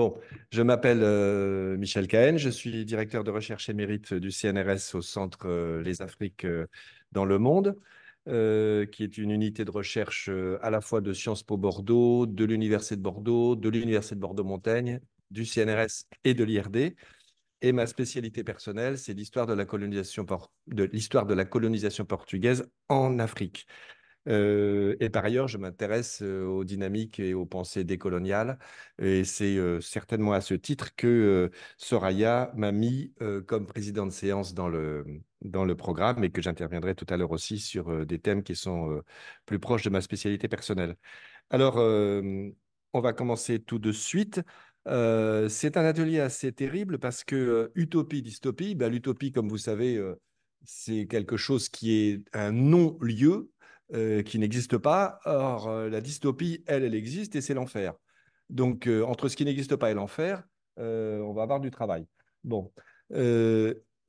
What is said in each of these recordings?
Bon, je m'appelle euh, Michel Cahen, je suis directeur de recherche émérite du CNRS au Centre euh, Les Afriques euh, dans le monde, qui est une unité de recherche à la fois de Sciences Po Bordeaux, de l'Université de Bordeaux, de l'Université de Bordeaux-Montaigne, du CNRS et de l'IRD. Et ma spécialité personnelle, c'est l'histoire de la colonisation, de l'histoire de la colonisation portugaise en Afrique. Euh, et par ailleurs, je m'intéresse euh, aux dynamiques et aux pensées décoloniales. Et c'est euh, certainement à ce titre que Soraya m'a mis comme président de séance dans le, dans le programme et que j'interviendrai tout à l'heure aussi sur des thèmes qui sont plus proches de ma spécialité personnelle. Alors, on va commencer tout de suite. c'est un atelier assez terrible parce que utopie, dystopie, ben, l'utopie, comme vous savez, c'est quelque chose qui est un non-lieu euh, qui n'existe pas. Or, euh, la dystopie, elle, elle existe et c'est l'enfer. Donc, euh, entre ce qui n'existe pas et l'enfer, on va avoir du travail. Bon.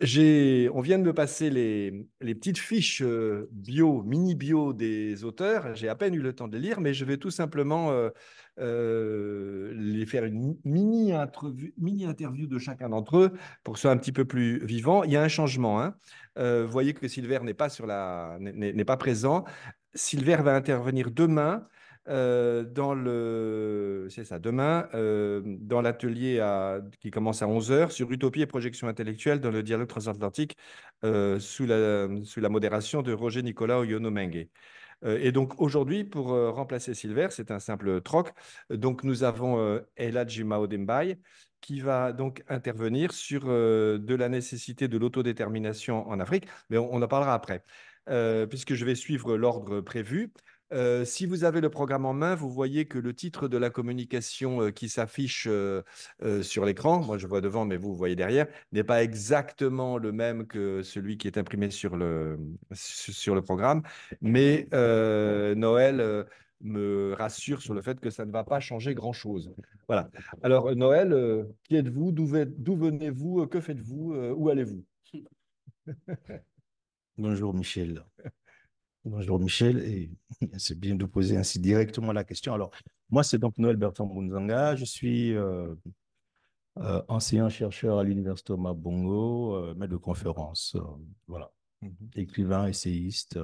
On vient de me passer les, petites fiches bio, mini-bio des auteurs. J'ai à peine eu le temps de les lire, mais je vais tout simplement les faire une mini, mini interview de chacun d'entre eux pour que ce soit un petit peu plus vivant. Il y a un changement. Hein. voyez que Silver n'est pas, n'est pas présent. Silver va intervenir demain euh, dans le, c'est ça, demain euh, dans l'atelier qui commence à 11h sur Utopie et projection intellectuelle dans le dialogue transatlantique euh, sous, la, sous la modération de Roger Nicolas Oyonomengue. Et donc aujourd'hui, pour remplacer Silver, c'est un simple troc. Donc nous avons Eladji Dembay qui va donc intervenir sur de la nécessité de l'autodétermination en Afrique, mais on en parlera après. Puisque je vais suivre l'ordre prévu. Euh, si vous avez le programme en main, vous voyez que le titre de la communication euh, qui s'affiche sur l'écran, moi je vois devant, mais vous, voyez derrière, n'est pas exactement le même que celui qui est imprimé sur le, sur le programme. Mais Noël me rassure sur le fait que ça ne va pas changer grand-chose. Voilà. Alors Noël, qui êtes-vous? D'où venez-vous? Que faites-vous? Où allez-vous? Bonjour Michel. Bonjour Michel, et c'est bien de poser ainsi directement la question. Alors, moi, c'est donc Noël Bertrand Bunzanga. Je suis euh, euh, enseignant-chercheur à l'Université Thomas Bongo, euh, maître de conférence, voilà, mhm. écrivain, essayiste.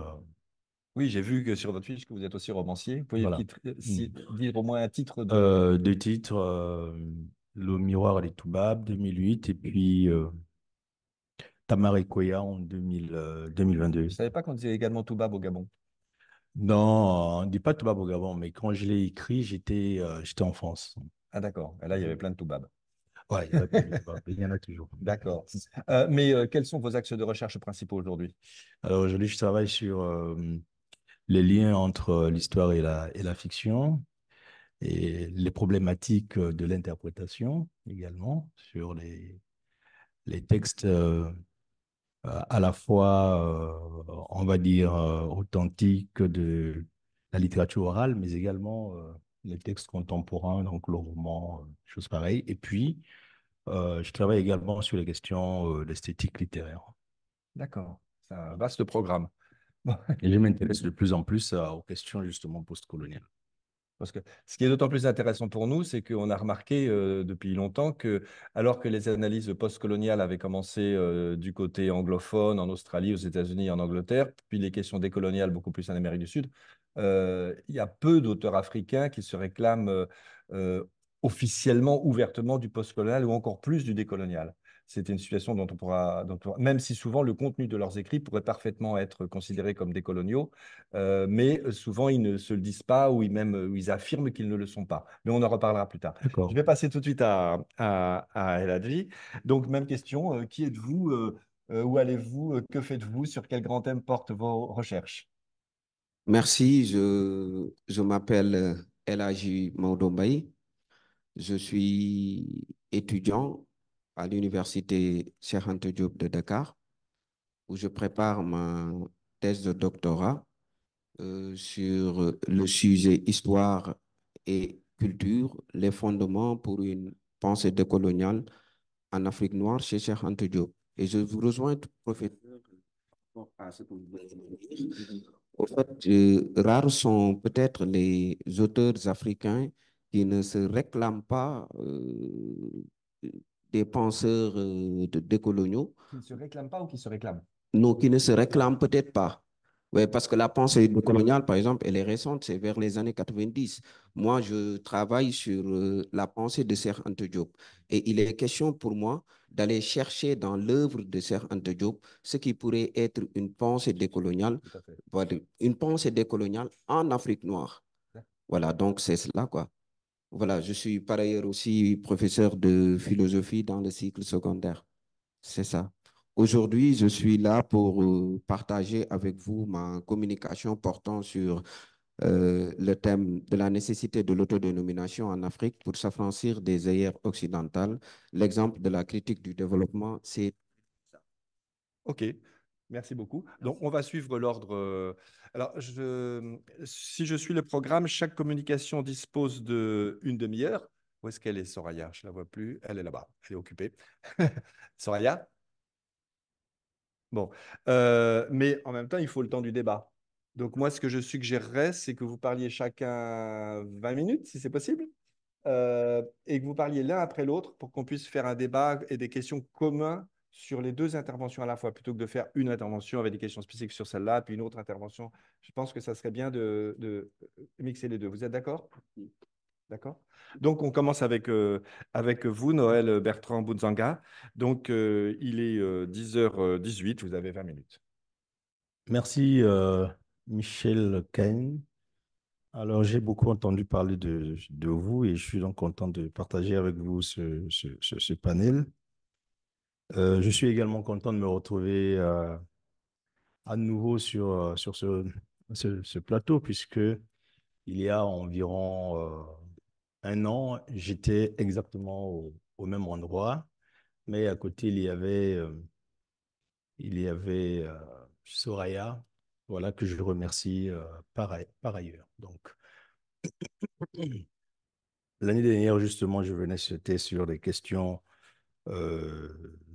Oui, j'ai vu que sur votre fiche que vous êtes aussi romancier. Vous pouvez mm. dire au moins un titre de... Deux titres, Le miroir et les Toubab, 2008, et puis Tamara Koya en 2022. Je ne savais pas qu'on disait également Toubab au Gabon. Non, on ne dit pas Toubab au Gabon, mais quand je l'ai écrit, j'étais euh, j'étais en France. Ah d'accord, là il y avait plein de Toubab. Oui, il y en a toujours. D'accord. Euh, mais euh, quels sont vos axes de recherche principaux aujourd'hui? Alors aujourd'hui, je travaille sur les liens entre l'histoire et la, et la fiction, et les problématiques de l'interprétation également, sur les, les textes euh, à la fois, euh, on va dire, euh, authentique de la littérature orale, mais également les textes contemporains, donc le roman, choses pareilles. Et puis, je travaille également sur les questions d'esthétique littéraire. D'accord, c'est un vaste programme. Et je m'intéresse de plus en plus aux questions justement postcoloniales. Parce que ce qui est d'autant plus intéressant pour nous, c'est qu'on a remarqué euh, depuis longtemps que, alors que les analyses postcoloniales avaient commencé euh, du côté anglophone, en Australie, aux États-Unis, en Angleterre, puis les questions décoloniales beaucoup plus en Amérique du Sud, euh, il y a peu d'auteurs africains qui se réclament officiellement, ouvertement du postcolonial ou encore plus du décolonial c'était une situation dont on, pourra, même si souvent le contenu de leurs écrits pourrait parfaitement être considéré comme décoloniaux, euh, mais souvent ils ne se le disent pas ou ils, même, ils affirment qu'ils ne le sont pas. Mais on en reparlera plus tard. Je vais passer tout de suite à, à, à Eladji. Donc, même question, euh, qui êtes-vous euh, Où allez-vous Que faites-vous Sur quel grand thème portent vos recherches? Merci, je, je m'appelle Eladji Maudombaï. Je suis étudiant à l'université Cheikh Diop de Dakar, où je prépare ma thèse de doctorat euh, sur le sujet histoire et culture, les fondements pour une pensée décoloniale en Afrique noire chez Cheikh Diop. Et je vous rejoins, professeur, à ce que vous dire. Au fait, euh, rares sont peut-être les auteurs africains qui ne se réclament pas des penseurs décoloniaux. Qui ne se réclament pas ou qui se réclament? Non, qui ne se réclament peut-être pas. Oui, parce que la pensée coloniale, par exemple, elle est récente, c'est vers les années 90. Moi, je travaille sur euh, la pensée de Serre Ante Diop. Et il est question pour moi d'aller chercher dans l'œuvre de Serre Ante Diop ce qui pourrait être une pensée décoloniale, une pensée décoloniale en Afrique noire. Voilà, donc c'est cela, quoi. Voilà, je suis par ailleurs aussi professeur de philosophie dans le cycle secondaire. C'est ça. Aujourd'hui, je suis là pour euh, partager avec vous ma communication portant sur euh, le thème de la nécessité de l'autodénomination en Afrique pour s'affranchir des ailleurs occidentales. L'exemple de la critique du développement, c'est ça. OK. Merci beaucoup. Donc, on va suivre l'ordre. Alors, si je suis le programme, chaque communication dispose d'une demi-heure. Où est-ce qu'elle est, Soraya? Je ne la vois plus. Elle est là-bas. Elle est occupée. Soraya? Bon, euh, mais en même temps, il faut le temps du débat. Donc moi, ce que je suggérerais, c'est que vous parliez chacun 20 minutes, si c'est possible, euh, et que vous parliez l'un après l'autre pour qu'on puisse faire un débat et des questions communes sur les deux interventions à la fois, plutôt que de faire une intervention avec des questions spécifiques sur celle-là, puis une autre intervention. Je pense que ça serait bien de, de mixer les deux. Vous êtes d'accord? D'accord? Donc, on commence avec, euh, avec vous, Noël Bertrand Bounzanga. Donc, euh, il est 10h18, euh, vous avez 20 minutes. Merci, Michel Kane. Alors, j'ai beaucoup entendu parler de, de, vous et je suis donc content de partager avec vous ce, ce, panel. Je suis également content de me retrouver à nouveau sur, sur ce, plateau puisque il y a environ un an, j'étais exactement au, même endroit, mais à côté, il y avait, euh, il y avait euh, Soraya, voilà, que je remercie euh, par, ailleurs. Donc, l'année dernière, justement, je venais, sur des questions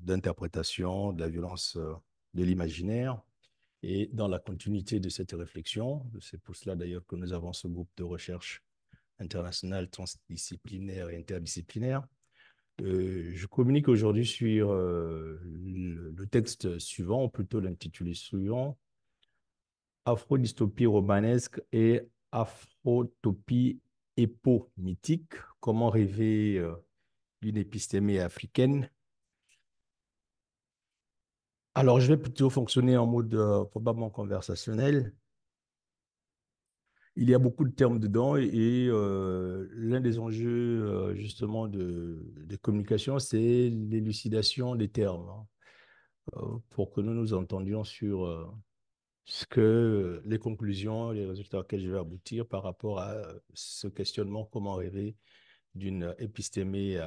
d'interprétation de la violence de l'imaginaire. Et dans la continuité de cette réflexion, c'est pour cela d'ailleurs que nous avons ce groupe de recherche international transdisciplinaire et interdisciplinaire. Euh, je communique aujourd'hui sur euh, le, texte suivant, ou plutôt l'intitulé suivant, Afro-dystopie romanesque et Afrotopie épo-mythique, comment rêver euh, d'une épistémie africaine. Alors, je vais plutôt fonctionner en mode probablement conversationnel il y a beaucoup de termes dedans et, euh, l'un des enjeux euh, justement de, de communication, c'est l'élucidation des termes hein, euh, pour que nous nous entendions sur ce que les conclusions, les résultats auxquels je vais aboutir par rapport à ce questionnement comment rêver d'une épistémée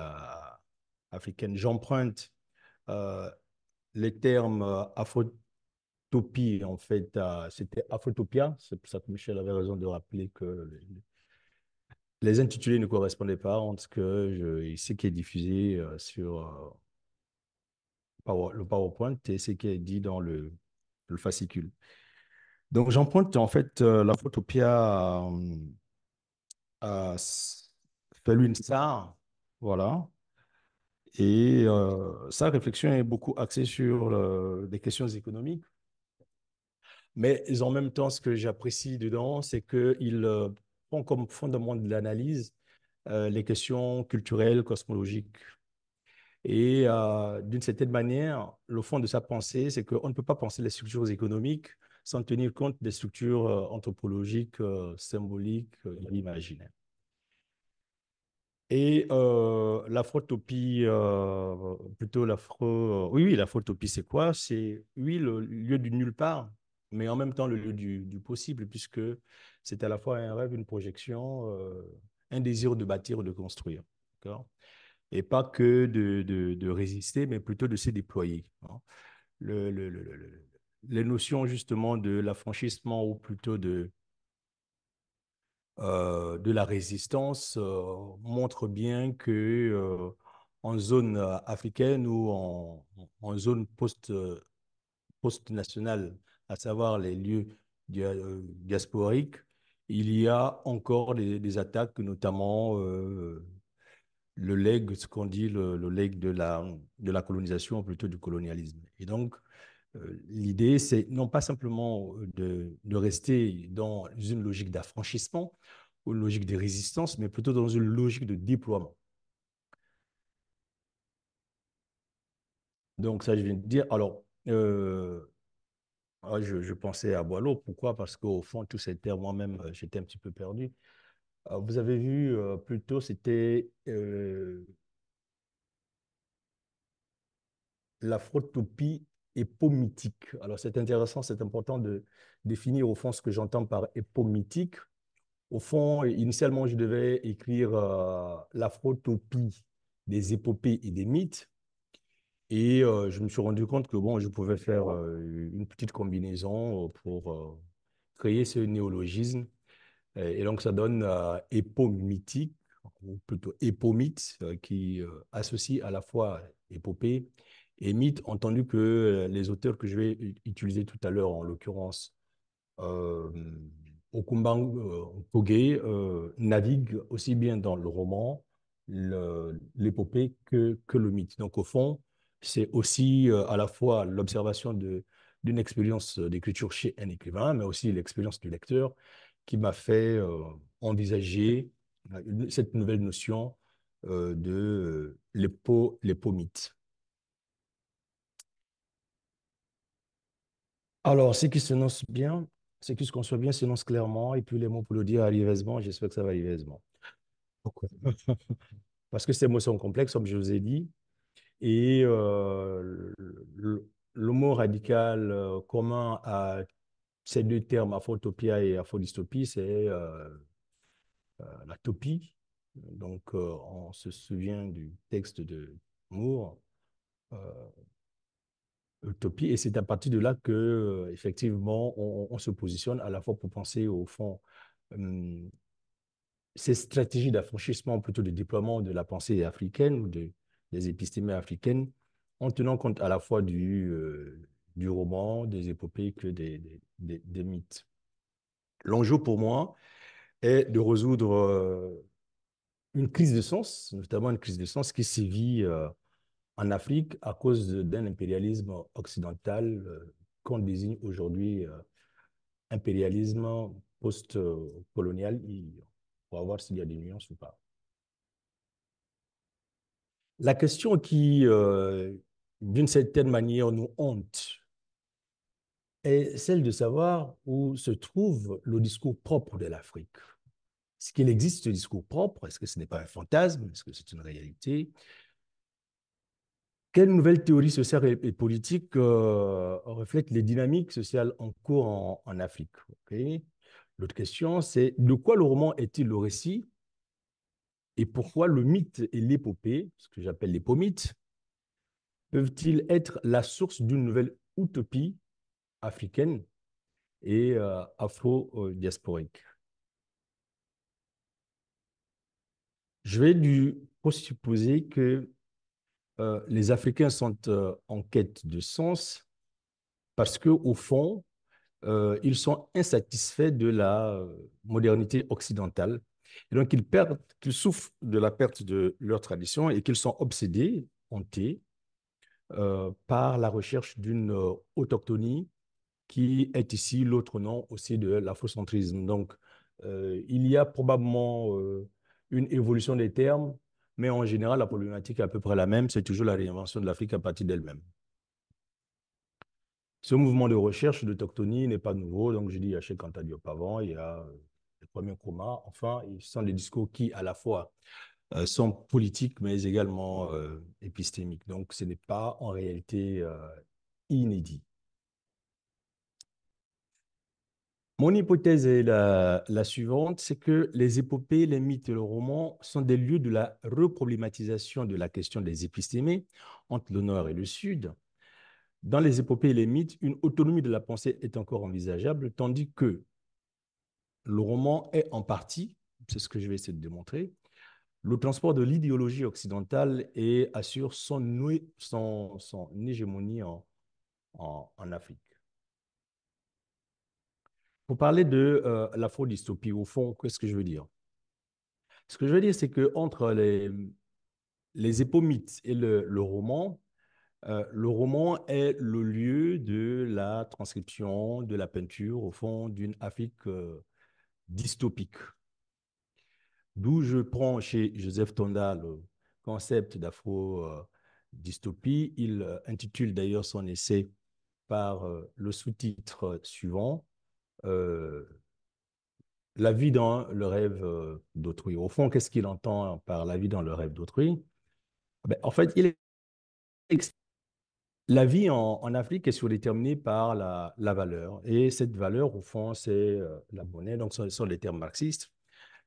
africaine. J'emprunte les termes afro en fait, c'était Afrotopia. C'est pour ça que Michel avait raison de rappeler que les, intitulés ne correspondaient pas entre que ce qui est diffusé euh, sur euh, le PowerPoint et ce qui est dit dans le, le fascicule. Donc, j'emprunte en fait euh, la Photopia à une star, voilà. Et sa réflexion est beaucoup axée sur des questions économiques mais en même temps, ce que j'apprécie dedans, c'est qu'il euh, prend comme fondement de l'analyse euh, les questions culturelles, cosmologiques. Et euh, d'une certaine manière, le fond de sa pensée, c'est qu'on ne peut pas penser les structures économiques sans tenir compte des structures anthropologiques, symboliques, imaginaires. Et euh, l'afrotopie, plutôt l'afro... oui, oui, l'afrotopie, c'est quoi? C'est, oui, le lieu du nulle part mais en même temps le lieu du, possible, puisque c'est à la fois un rêve, une projection, un désir de bâtir, de construire. Et pas que de, de, résister, mais plutôt de se déployer. Hein. Le, le, le, les notions justement de l'affranchissement ou plutôt de, euh, de la résistance euh, montrent bien que en zone africaine ou en, en zone post, post-nationale, à savoir les lieux euh, diasporiques, il y a encore des, attaques, notamment le legs, ce qu'on dit le, le legs de la, de la colonisation, plutôt du colonialisme. Et donc, euh, l'idée, c'est non pas simplement euh, de, rester dans une logique d'affranchissement ou une logique de résistance, mais plutôt dans une logique de déploiement. Donc, ça, je viens de dire. Alors, euh, ah, je, pensais à Boileau. Pourquoi? Parce qu'au fond, tous ces termes, moi-même, j'étais un petit peu perdu. Vous avez vu, plutôt, c'était l'afrotopie épomythique. Alors, c'est intéressant, c'est important de définir au fond ce que j'entends par épomythique. Au fond, initialement, je devais écrire euh, l'afrotopie des épopées et des mythes. Et euh, je me suis rendu compte que bon, je pouvais faire euh, une petite combinaison pour créer ce néologisme. Et donc, ça donne épomythique, ou plutôt épomythe, qui associe à la fois épopée et mythe, entendu que euh, les auteurs que je vais utiliser tout à l'heure, en l'occurrence euh, Okumbang euh, euh, naviguent aussi bien dans le roman, l'épopée que, que le mythe. Donc au fond, c'est aussi à la fois l'observation d'une expérience d'écriture chez un écrivain, mais aussi l'expérience du lecteur qui m'a fait envisager cette nouvelle notion de l'épomythe. Alors, ce qui s'énonce bien, ce qu'on soit bien s'énonce clairement, et puis les mots pour le dire arrivent aisément, j'espère que ça va arriver aisément. Pourquoi? Parce que ces mots sont complexes, comme je vous ai dit, et euh, le, mot radical euh, commun à ces deux termes, aphotopia et aphrodystopie, c'est euh, la topie. Donc, on se souvient du texte de Moore, Et c'est à partir de là que, euh, effectivement, on, se positionne à la fois pour penser au fond hum, ces stratégies d'affranchissement, plutôt de déploiement de la pensée africaine ou de, des épistémées africaines, en tenant compte à la fois du, euh, du roman, des épopées que des, des, des, mythes. L'enjeu pour moi est de résoudre euh, une crise de sens, notamment une crise de sens qui sévit en Afrique à cause d'un impérialisme occidental euh, qu'on désigne aujourd'hui euh, impérialisme post-colonial. On va voir s'il y a des nuances ou pas. La question qui, euh, d'une certaine manière, nous honte est celle de savoir où se trouve le discours propre de l'Afrique. Est-ce qu'il existe ce discours propre? Est-ce que ce n'est pas un fantasme? Est-ce que c'est une réalité? Quelle nouvelle théorie sociale et politique euh, reflète les dynamiques sociales en cours en, Afrique? L'autre question, c'est de quoi le roman est-il le récit? Et pourquoi le mythe et l'épopée, ce que j'appelle l'épomythe, peuvent-ils être la source d'une nouvelle utopie africaine et euh, afro-diasporique? Je vais du présupposer que euh, les Africains sont euh, en quête de sens parce qu'au fond, euh, ils sont insatisfaits de la modernité occidentale. Et donc, ils, perdent, qu'ils souffrent de la perte de leur tradition et qu'ils sont obsédés, hantés, par la recherche d'une autochtonie qui est ici l'autre nom aussi de l'afrocentrisme. Donc, il y a probablement une évolution des termes mais en général, la problématique est à peu près la même, c'est toujours la réinvention de l'Afrique à partir d'elle-même. Ce mouvement de recherche d'autochtonie n'est pas nouveau, donc je dis, il y a chez avant, il y a euh, les premiers Koma, enfin, ce sont des discours qui, à la fois, euh, sont politiques, mais également euh, épistémiques. Donc, ce n'est pas en réalité inédit. Mon hypothèse est la, suivante, c'est que les épopées, les mythes et le roman sont des lieux de la reproblématisation de la question des épistémés entre le Nord et le Sud. Dans les épopées et les mythes, une autonomie de la pensée est encore envisageable, tandis que le roman est en partie, c'est ce que je vais essayer de démontrer, le transport de l'idéologie occidentale et assure son hégémonie en Afrique. Pour parler de euh, l'afro-dystopie, au fond, qu'est-ce que je veux dire? Ce que je veux dire, c'est que entre les, les épomythes et le, roman, euh, le roman est le lieu de la transcription, de la peinture, au fond, d'une Afrique euh, dystopique. D'où je prends chez Joseph Tonda le concept d'afro-dystopie. Il intitule d'ailleurs son essai par le sous-titre suivant La vie dans le rêve d'autrui. Au fond, qu'est-ce qu'il entend par la vie dans le rêve d'autrui? Ben, En fait, il la vie en, Afrique est surdéterminée par la, valeur. Et cette valeur, au fond, c'est euh, la monnaie. Donc, ce sont les termes marxistes.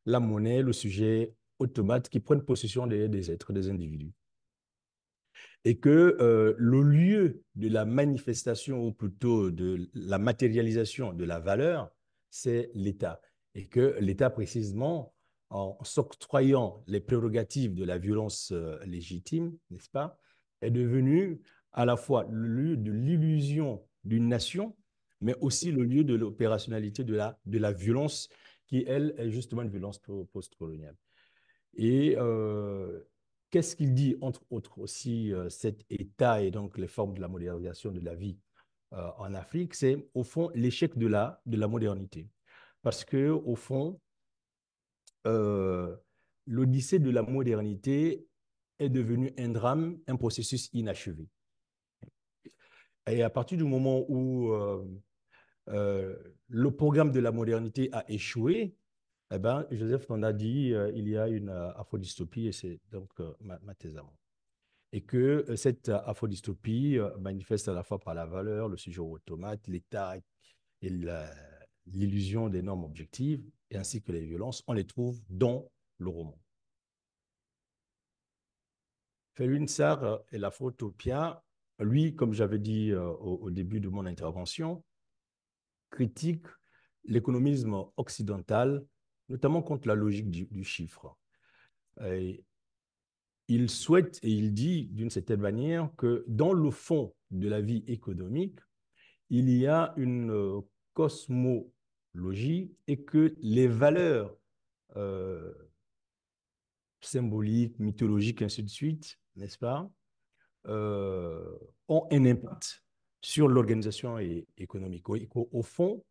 La monnaie, le sujet automate qui prennent possession des, êtres, des individus. Et que euh, le lieu de la manifestation, ou plutôt de la matérialisation de la valeur, c'est l'État. Et que l'État, précisément, en s'octroyant les prérogatives de la violence euh, légitime, n'est-ce pas, est devenu à la fois le lieu de l'illusion d'une nation, mais aussi le lieu de l'opérationnalité de la, violence, qui, elle, est justement une violence post-coloniale. Et euh, qu'est-ce qu'il dit, entre autres, aussi, euh, cet état et donc les formes de la modernisation de la vie euh, en Afrique? C'est, au fond, l'échec de la, de la modernité. Parce que, au fond, l'odyssée de la modernité est devenue un drame, un processus inachevé. Et à partir du moment où euh, euh, le programme de la modernité a échoué, eh ben, Joseph en a dit euh, il y a une afrodystopie et c'est donc ma, ma. Et que cette afrodystopie manifeste à la fois par la valeur, le sujet automate, l'état et l'illusion des normes objectives, et ainsi que les violences, on les trouve dans le roman. Felwin Sarr et l'afrotopia lui, comme j'avais dit euh, au, début de mon intervention, critique l'économisme occidental, notamment contre la logique du, chiffre. il souhaite et il dit d'une certaine manière que dans le fond de la vie économique, il y a une euh, cosmologie et que les valeurs euh, symboliques, mythologiques, ainsi de suite, n'est-ce pas, euh, ont un impact sur l'organisation économique. Au, au, fond,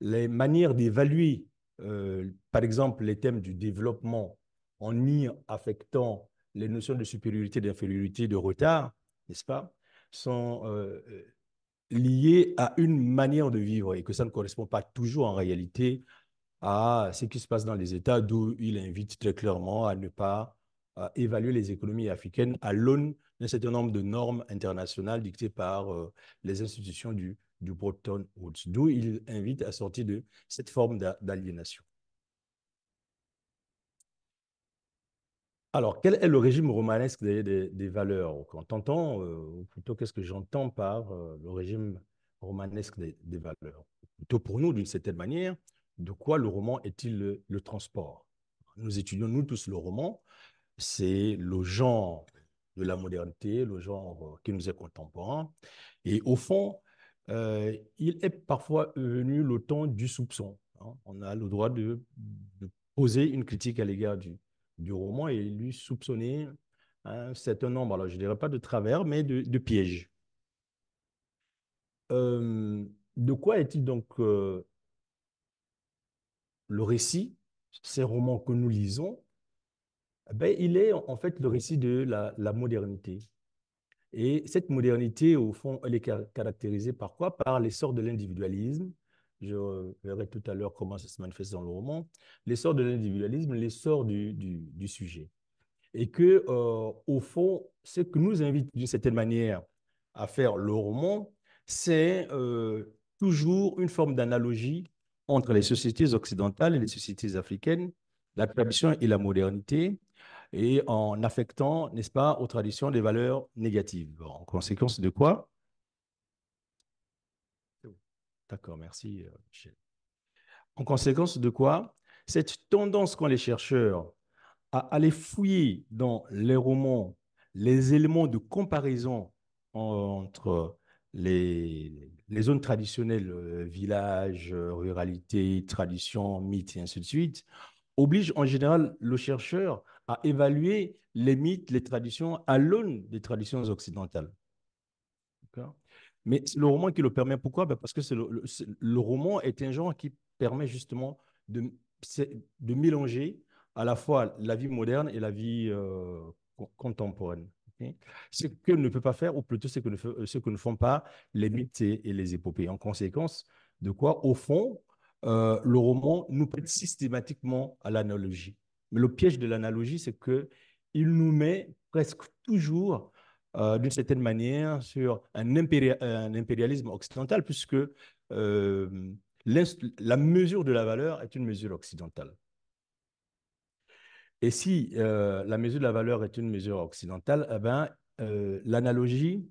les manières d'évaluer, euh, par exemple, les thèmes du développement en y affectant les notions de supériorité, d'infériorité, de retard, n'est-ce pas, sont euh, liées à une manière de vivre et que ça ne correspond pas toujours en réalité à ce qui se passe dans les États, d'où il invite très clairement à ne pas évaluer les économies africaines à l'aune d'un certain nombre de normes internationales dictées par euh, les institutions du, du Bretton Woods, d'où il invite à sortir de cette forme d'aliénation. Alors, quel est le régime romanesque des, valeurs? Quand on euh, ou plutôt qu'est-ce que j'entends par euh, le régime romanesque des, valeurs? Plutôt pour nous, d'une certaine manière, de quoi le roman est-il le, transport? Nous étudions, nous tous, le roman, c'est le genre de la modernité, le genre qui nous est contemporain. Et au fond, euh, il est parfois venu le temps du soupçon. Hein. On a le droit de, poser une critique à l'égard du, roman et lui soupçonner un certain nombre, je ne dirais pas de travers, mais de, pièges. Euh, de quoi est-il donc euh, le récit, ces romans que nous lisons, ben, il est en fait le récit de la, modernité. Et cette modernité, au fond, elle est caractérisée par quoi? Par l'essor de l'individualisme. Je verrai tout à l'heure comment ça se manifeste dans le roman. L'essor de l'individualisme, l'essor du, du, sujet. Et que, euh, au fond, ce que nous invite d'une certaine manière à faire le roman, c'est euh, toujours une forme d'analogie entre les sociétés occidentales et les sociétés africaines, la tradition et la modernité, et en affectant, n'est-ce pas, aux traditions des valeurs négatives. En conséquence de quoi? D'accord, merci, euh, Michel. En conséquence de quoi? Cette tendance qu'ont les chercheurs à aller fouiller dans les romans les éléments de comparaison entre les, zones traditionnelles, villages, ruralité, tradition, mythes et ainsi de suite, obligent en général le chercheur à évaluer les mythes, les traditions à l'aune des traditions occidentales. Mais c'est le roman qui le permet. Pourquoi? Ben Parce que le, le, roman est un genre qui permet justement de, de mélanger à la fois la vie moderne et la vie euh, contemporaine. Ce que ne peut pas faire, ou plutôt ce que ne, ce que ne font pas les mythes et, les épopées. En conséquence, de quoi, au fond, euh, le roman nous prête systématiquement à l'analogie. Mais le piège de l'analogie, c'est que il nous met presque toujours, euh, d'une certaine manière, sur un, impérialisme occidental, puisque euh, la mesure de la valeur est une mesure occidentale. Et si euh, la mesure de la valeur est une mesure occidentale, eh ben, l'analogie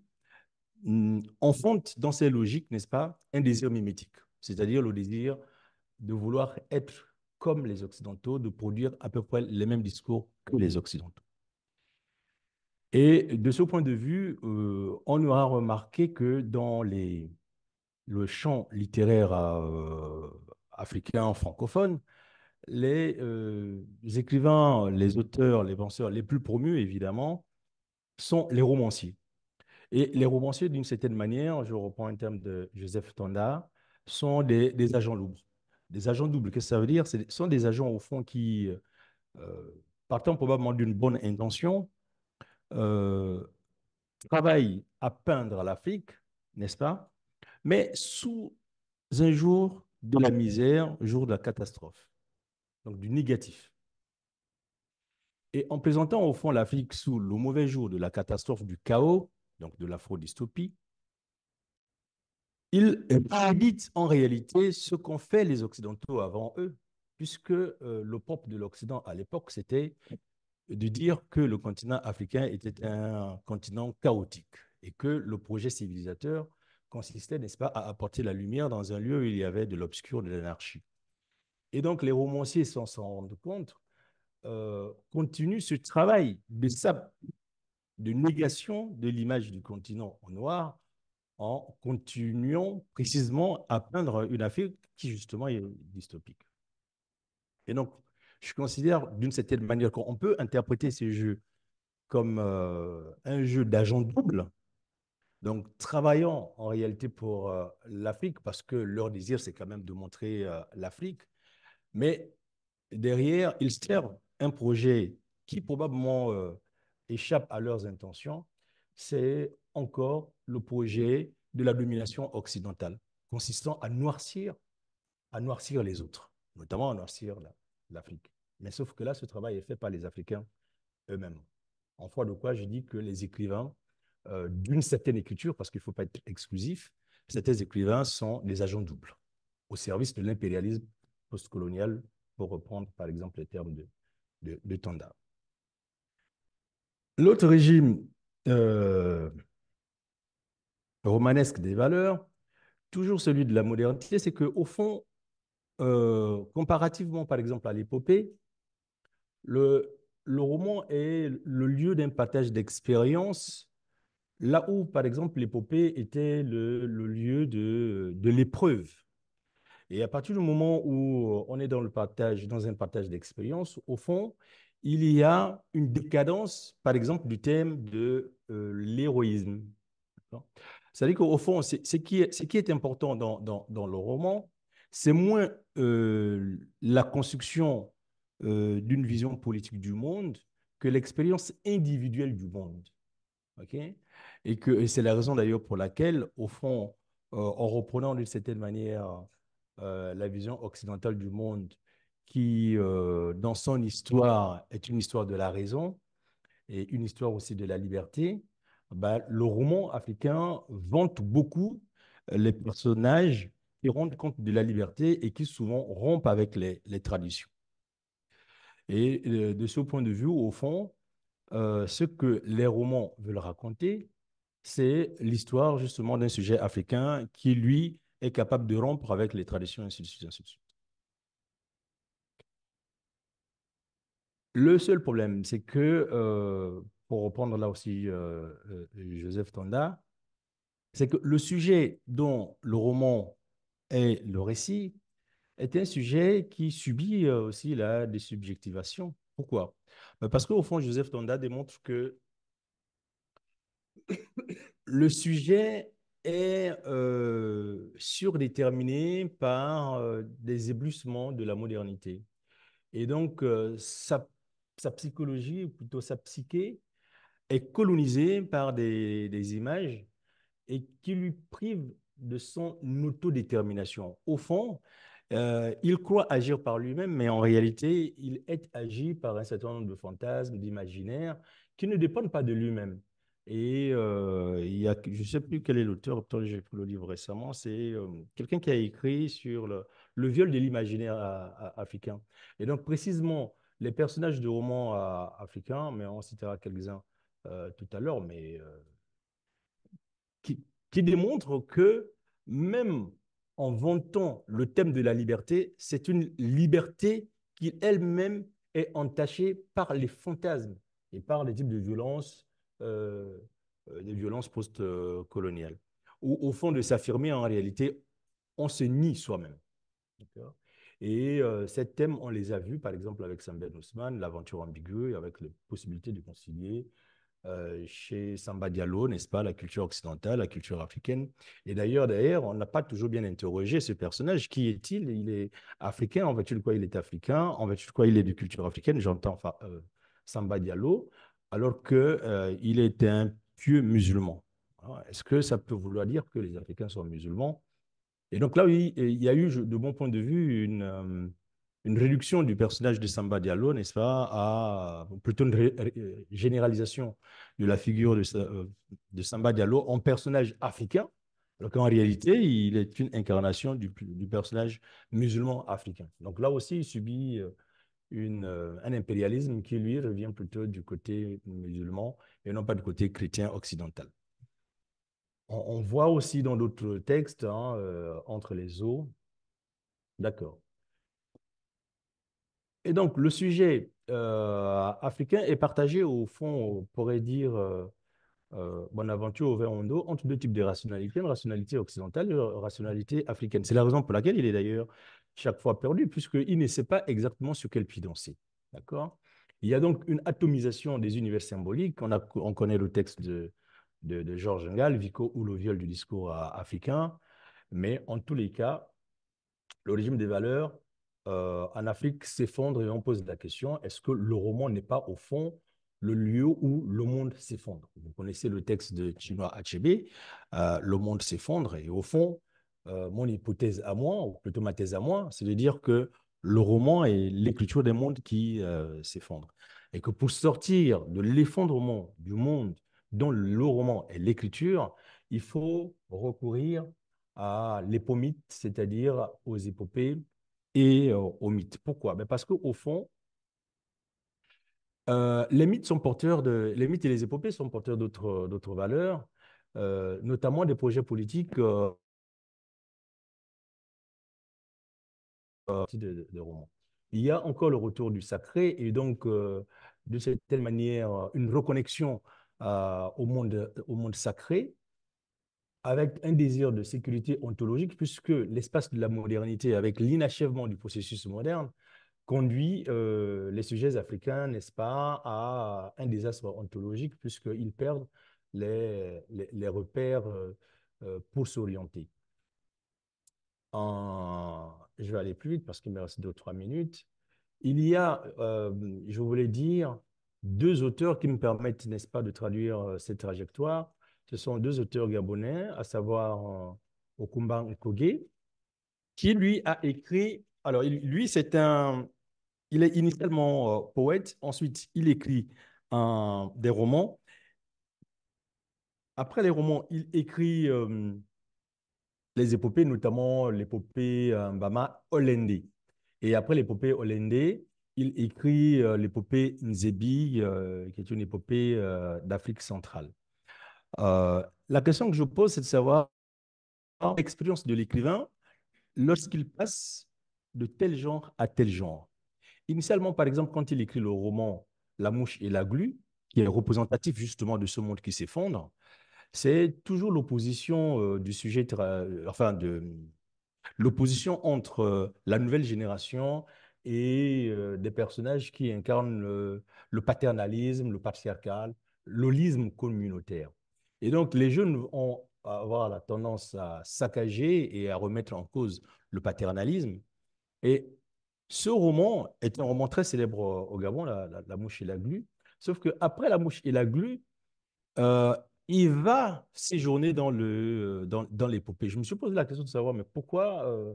mm, enfonte dans ces logiques, n'est-ce pas, un désir mimétique, c'est-à-dire le désir de vouloir être comme les Occidentaux, de produire à peu près les mêmes discours que les Occidentaux. Et de ce point de vue, euh, on aura remarqué que dans les, le champ littéraire euh, africain francophone, les, euh, les, écrivains, les auteurs, les penseurs les plus promus, évidemment, sont les romanciers. Et les romanciers, d'une certaine manière, je reprends un terme de Joseph Tonda, sont des, des agents lourds. Des agents doubles, qu'est-ce que ça veut dire? Ce sont des agents, au fond, qui, euh, partant probablement d'une bonne intention, euh, travaillent à peindre l'Afrique, n'est-ce pas? Mais sous un jour de la misère, jour de la catastrophe, donc du négatif. Et en présentant au fond l'Afrique sous le mauvais jour de la catastrophe, du chaos, donc de l'afro-dystopie, ils habitent en réalité ce qu'ont fait les Occidentaux avant eux, puisque euh, le propre de l'Occident à l'époque, c'était de dire que le continent africain était un continent chaotique et que le projet civilisateur consistait, n'est-ce pas, à apporter la lumière dans un lieu où il y avait de l'obscur, de l'anarchie. Et donc, les romanciers, sans s'en rendre compte, euh, continuent ce travail de, de négation de l'image du continent en noir en continuant précisément à peindre une Afrique qui justement est dystopique. Et donc, je considère d'une certaine manière qu'on peut interpréter ces jeux comme euh, un jeu d'agent double, donc travaillant en réalité pour euh, l'Afrique, parce que leur désir, c'est quand même de montrer euh, l'Afrique, mais derrière, ils servent un projet qui probablement échappe à leurs intentions, c'est encore le projet de la domination occidentale, consistant à noircir, à noircir les autres, notamment à noircir l'Afrique. Mais sauf que là, ce travail est fait par les Africains eux-mêmes. En foi de quoi je dis que les écrivains euh, d'une certaine écriture, parce qu'il ne faut pas être exclusif, certains écrivains sont des agents doubles au service de l'impérialisme postcolonial, pour reprendre par exemple les termes de, de, Tanda. L'autre régime euh, romanesque des valeurs, toujours celui de la modernité, c'est qu'au fond, euh, comparativement par exemple à l'épopée, le, le roman est le lieu d'un partage d'expériences, là où par exemple l'épopée était le, le, lieu de, de l'épreuve. Et à partir du moment où on est dans, le partage, dans un partage d'expériences, au fond, il y a une décadence, par exemple, du thème de euh, l'héroïsme. C'est-à-dire qu'au fond, ce qui, est, important dans, le roman, c'est moins euh, la construction euh, d'une vision politique du monde que l'expérience individuelle du monde. ok? Et c'est la raison d'ailleurs pour laquelle, au fond, en reprenant d'une certaine manière la vision occidentale du monde qui, euh, dans son histoire, est une histoire de la raison et une histoire aussi de la liberté, bah, le roman africain vante beaucoup les personnages qui rendent compte de la liberté et qui souvent rompent avec les, traditions. Et euh, de ce point de vue, au fond, euh, ce que les romans veulent raconter, c'est l'histoire justement d'un sujet africain qui, lui, est capable de rompre avec les traditions, ainsi de suite. Le seul problème, c'est que, euh, reprendre là aussi euh, euh, Joseph Tonda, c'est que le sujet dont le roman est le récit est un sujet qui subit euh, aussi la désubjectivation. Pourquoi? Ben, Parce qu'au fond, Joseph Tonda démontre que le sujet est surdéterminé par des éblouissements de la modernité. Et donc, sa, sa, psychologie, ou plutôt sa psyché, est colonisée par des, des images et qui lui privent de son autodétermination. Au fond, euh, il croit agir par lui-même, mais en réalité, il est agi par un certain nombre de fantasmes, d'imaginaires qui ne dépendent pas de lui-même. Et euh, il y a, je ne sais plus quel est l'auteur, j'ai pris le livre récemment, c'est euh, quelqu'un qui a écrit sur le, le viol de l'imaginaire africain. Et donc, précisément, les personnages de romans africains, mais on citera quelques-uns tout à l'heure, mais qui, qui démontrent que même en vantant le thème de la liberté, c'est une liberté qui elle-même est entachée par les fantasmes et par les types de violences, euh, euh des violences post-coloniales. Où, au fond de s'affirmer, en réalité, on se nie soi-même. Et euh, ces thèmes, on les a vus, par exemple, avec Sam Ben Ousmane, l'aventure ambiguë, avec la possibilité de concilier euh, chez Samba Diallo, n'est-ce pas, la culture occidentale, la culture africaine. Et d'ailleurs, d'ailleurs, on n'a pas toujours bien interrogé ce personnage. Qui est-il? Il est africain. En vertu de quoi? Il est africain En vertu de quoi? Il est de culture africaine J'entends euh, Samba Diallo, alors qu'il euh, il est un pieux musulman. Est-ce que ça peut vouloir dire que les Africains sont musulmans? Et donc là, oui, il y a eu, de mon point de vue, une une réduction du personnage de Samba Diallo, n'est-ce pas, à plutôt une euh, généralisation de la figure de, euh, de, Samba Diallo en personnage africain, alors qu'en réalité, il est une incarnation du, personnage musulman africain. Donc là aussi, il subit euh, un impérialisme qui, lui, revient plutôt du côté musulman et non pas du côté chrétien occidental. On, voit aussi dans d'autres textes, hein, entre les eaux, d'accord, et donc, le sujet euh, africain est partagé, au fond, on pourrait dire, euh, euh, Bonaventure Overondo, entre deux types de rationalité, une rationalité occidentale et une rationalité africaine. C'est la raison pour laquelle il est d'ailleurs chaque fois perdu, puisqu'il ne sait pas exactement sur quel pied danser. D'accord? Il y a donc une atomisation des univers symboliques. On, connaît le texte de, de, de Georges Ngal, Vico ou le viol du discours africain, mais en tous les cas, le régime des valeurs euh, en Afrique s'effondre et on pose la question, est-ce que le roman n'est pas au fond le lieu où le monde s'effondre? Vous connaissez le texte de Chinua Achebe, euh, le monde s'effondre et au fond, euh, mon hypothèse à moi, ou plutôt ma thèse à moi, c'est de dire que le roman est l'écriture des mondes qui s'effondre. Et que pour sortir de l'effondrement du monde dont le roman est l'écriture, il faut recourir à l'épomite, c'est-à-dire aux épopées et euh, aux mythes. Pourquoi? Ben Parce qu'au fond, les mythes sont porteurs de, les mythes et les épopées sont porteurs d'autres, valeurs, notamment des projets politiques de, de, romans. Il y a encore le retour du sacré et donc, de cette manière, une reconnexion au, monde, au monde sacré avec un désir de sécurité ontologique, puisque l'espace de la modernité, avec l'inachèvement du processus moderne, conduit euh, les sujets africains, n'est-ce pas, à un désastre ontologique, puisqu'ils perdent les, repères euh, euh, pour s'orienter. Je vais aller plus vite parce qu'il me reste deux ou trois minutes. Il y a, je voulais dire, deux auteurs qui me permettent, n'est-ce pas, de traduire cette trajectoire. Ce sont deux auteurs gabonais, à savoir euh, Okumba Nkoge, qui lui a écrit. Alors, lui, c'est un. Il est initialement euh, poète, ensuite, il écrit des romans. Après les romans, il écrit euh, les épopées, notamment l'épopée Mbama Olende. Et après l'épopée Olende, il écrit l'épopée Nzebi, qui est une épopée d'Afrique centrale. Euh, la question que je pose, c'est de savoir l'expérience de l'écrivain lorsqu'il passe de tel genre à tel genre. Initialement, par exemple, quand il écrit le roman La mouche et la glu, qui est représentatif justement de ce monde qui s'effondre, c'est toujours l'opposition euh, du sujet, enfin, de l'opposition entre la nouvelle génération et des personnages qui incarnent le, paternalisme, le patriarcal, l'holisme communautaire. Et donc, les jeunes vont avoir la tendance à saccager et à remettre en cause le paternalisme. Et ce roman est un roman très célèbre au Gabon, La, mouche et la glu. Sauf qu'après La mouche et la glu, euh, il va séjourner dans le dans, l'épopée. Je me suis posé la question de savoir, mais pourquoi euh,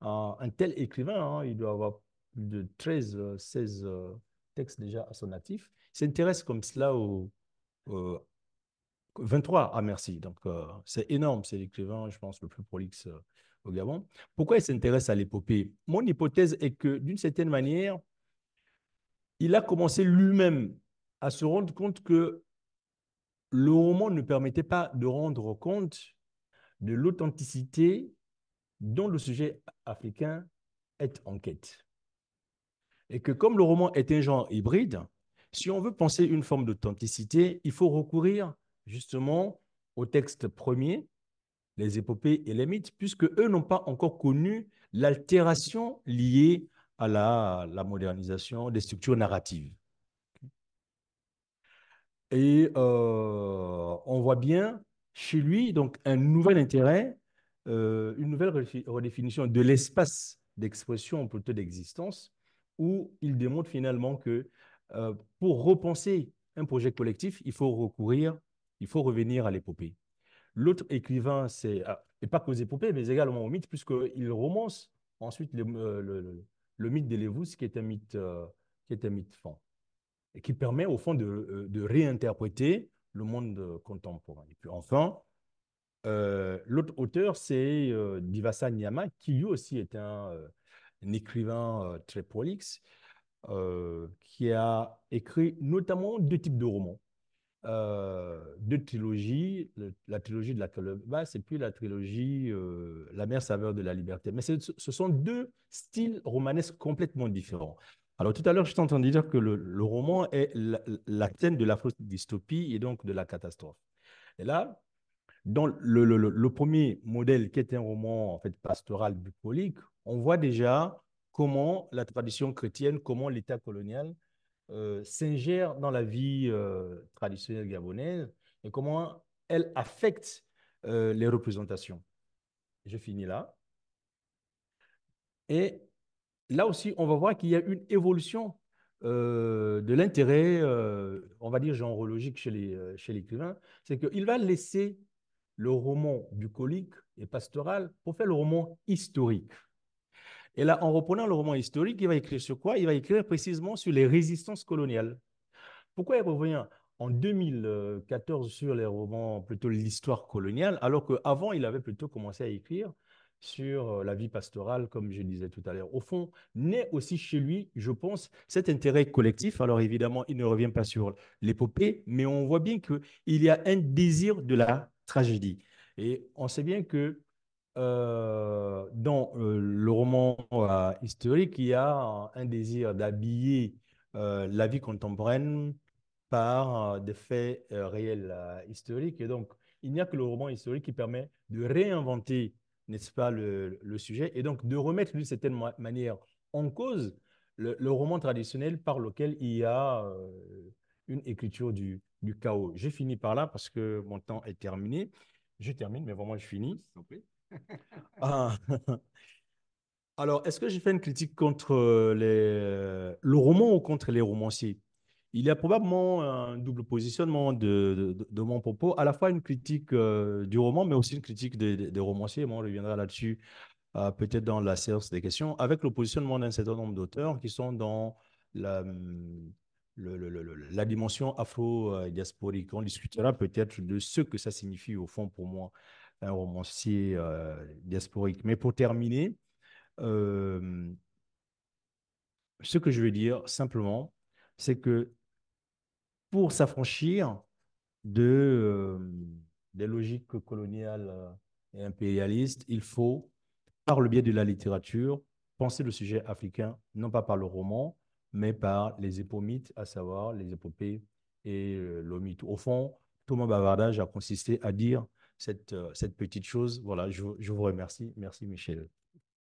un, tel écrivain, hein, il doit avoir plus de 13, 16 euh, textes déjà à son actif, s'intéresse comme cela au, 23 ah merci. Donc, c'est énorme. C'est l'écrivain, je pense, le plus prolixe au Gabon. Pourquoi il s'intéresse à l'épopée? Mon hypothèse est que, d'une certaine manière, il a commencé lui-même à se rendre compte que le roman ne permettait pas de rendre compte de l'authenticité dont le sujet africain est en quête. Et que comme le roman est un genre hybride, si on veut penser une forme d'authenticité, il faut recourir justement au texte premier, les épopées et les mythes, puisque eux n'ont pas encore connu l'altération liée à la, modernisation des structures narratives. Et euh, on voit bien chez lui donc un nouvel intérêt, euh, une nouvelle redéfinition de l'espace d'expression, plutôt d'existence, où il démontre finalement que euh, pour repenser un projet collectif, il faut recourir, il faut revenir à l'épopée. L'autre écrivain, c'est, ah, et pas qu'aux épopées, mais également au mythe, puisqu'il romance ensuite le, le, mythe d'Élévus, qui est un mythe, qui est un mythe fond et qui permet au fond de, euh, réinterpréter le monde contemporain. Et puis enfin, euh, l'autre auteur, c'est euh, Divasa Nyama, qui lui aussi est un, un écrivain très prolixe, qui a écrit notamment deux types de romans. Deux trilogies, la trilogie de la calebasse et puis la trilogie La mer saveur de la liberté. Mais ce sont deux styles romanesques complètement différents. Alors tout à l'heure, je t'ai entendu dire que le, roman est la, scène de la fausse dystopie et donc de la catastrophe. Et là, dans le, premier modèle qui est un roman en fait pastoral bucolique, on voit déjà comment la tradition chrétienne, comment l'État colonial euh, s'ingère dans la vie euh, traditionnelle gabonaise et comment elle affecte euh, les représentations. Je finis là. Et là aussi, on va voir qu'il y a une évolution euh, de l'intérêt, on va dire, genrologique chez l'écrivain. C'est qu'il va laisser le roman bucolique et pastoral pour faire le roman historique. Et là, en reprenant le roman historique, il va écrire sur quoi? Il va écrire précisément sur les résistances coloniales. Pourquoi il revient en 2014 sur les romans, plutôt l'histoire coloniale, alors qu'avant, il avait plutôt commencé à écrire sur euh, la vie pastorale, comme je disais tout à l'heure. Au fond, naît aussi chez lui, je pense, cet intérêt collectif. Alors évidemment, il ne revient pas sur l'épopée, mais on voit bien qu'il y a un désir de la tragédie. Et on sait bien que euh, dans euh, le roman historique, il y a un désir d'habiller la vie contemporaine par des faits réels historiques. Et donc, il n'y a que le roman historique qui permet de réinventer n'est-ce pas, le, sujet, et donc de remettre d'une certaine manière en cause le, roman traditionnel par lequel il y a euh, une écriture du, chaos. J'ai fini par là parce que mon temps est terminé. Je termine, mais vraiment, je finis. Ah. Alors, est-ce que j'ai fait une critique contre les, le roman ou contre les romanciers? Il y a probablement un double positionnement de, mon propos, à la fois une critique euh, du roman, mais aussi une critique des, romanciers. On reviendra là-dessus euh, peut-être dans la séance des questions, avec le positionnement d'un certain nombre d'auteurs qui sont dans la, la dimension afro-diasporique. On discutera peut-être de ce que ça signifie au fond pour moi, un romancier euh, diasporique. Mais pour terminer, ce que je veux dire simplement, c'est que pour s'affranchir de, euh, des logiques coloniales euh, et impérialistes, il faut, par le biais de la littérature, penser le sujet africain, non pas par le roman, mais par les épomythes, à savoir les épopées et euh, le. Au fond, tout mon bavardage a consisté à dire cette, cette petite chose. Voilà, je vous remercie. Merci, Michel.